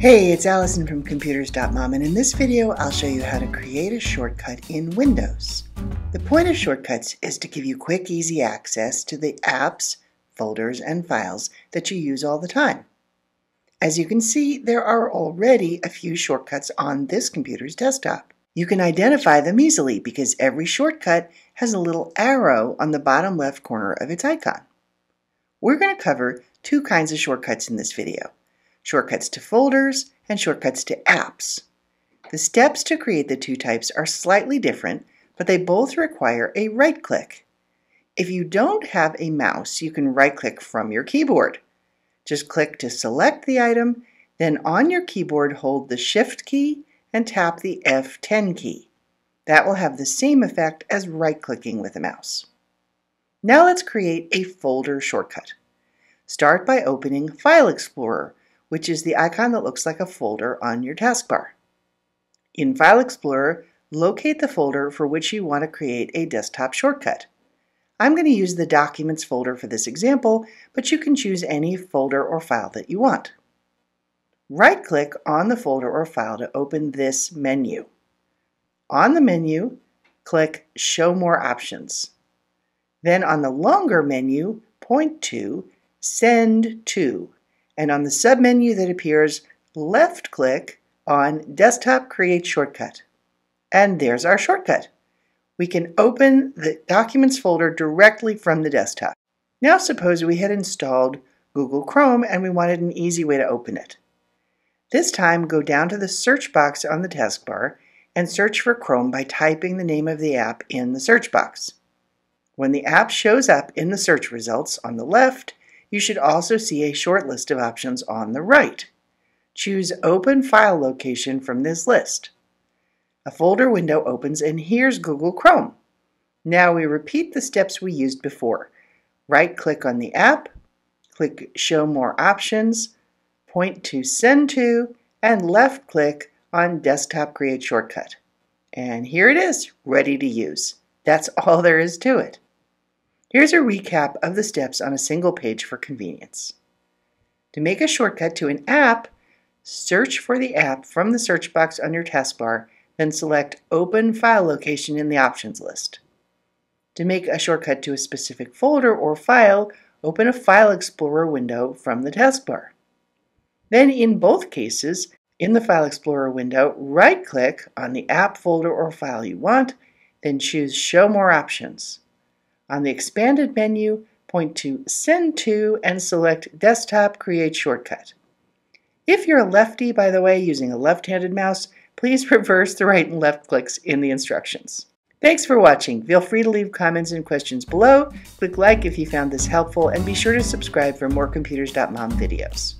Hey, it's Allison from Computers.mom and in this video I'll show you how to create a shortcut in Windows. The point of shortcuts is to give you quick, easy access to the apps, folders, and files that you use all the time. As you can see, there are already a few shortcuts on this computer's desktop. You can identify them easily because every shortcut has a little arrow on the bottom left corner of its icon. We're going to cover two kinds of shortcuts in this video, shortcuts to folders and shortcuts to apps. The steps to create the two types are slightly different, but they both require a right click. If you don't have a mouse, you can right click from your keyboard. Just click to select the item, then on your keyboard hold the Shift key and tap the F10 key. That will have the same effect as right-clicking with a mouse. Now let's create a folder shortcut. Start by opening File Explorer, which is the icon that looks like a folder on your taskbar. In File Explorer, locate the folder for which you want to create a desktop shortcut. I'm going to use the Documents folder for this example, but you can choose any folder or file that you want. Right-click on the folder or file to open this menu. On the menu, click Show More Options. Then on the longer menu, point to Send to, and on the submenu that appears, left-click on Desktop Create Shortcut. And there's our shortcut. We can open the Documents folder directly from the desktop. Now suppose we had installed Google Chrome and we wanted an easy way to open it. This time, go down to the search box on the taskbar and search for Chrome by typing the name of the app in the search box. When the app shows up in the search results on the left, you should also see a short list of options on the right. Choose Open File Location from this list. A folder window opens and here's Google Chrome. Now we repeat the steps we used before. Right-click on the app, click Show More Options, point to Send To, and left-click on Desktop Create Shortcut. And here it is, ready to use. That's all there is to it. Here's a recap of the steps on a single page for convenience. To make a shortcut to an app, search for the app from the search box on your taskbar, then select Open File Location in the Options list. To make a shortcut to a specific folder or file, open a File Explorer window from the taskbar. Then in both cases, in the File Explorer window, right-click on the app folder or file you want, then choose Show More Options. On the expanded menu, point to Send To and select Desktop Create Shortcut. If you're a lefty, by the way, using a left-handed mouse, please reverse the right and left clicks in the instructions. Thanks for watching. Feel free to leave comments and questions below. Click like if you found this helpful, and be sure to subscribe for more Computers.mom videos.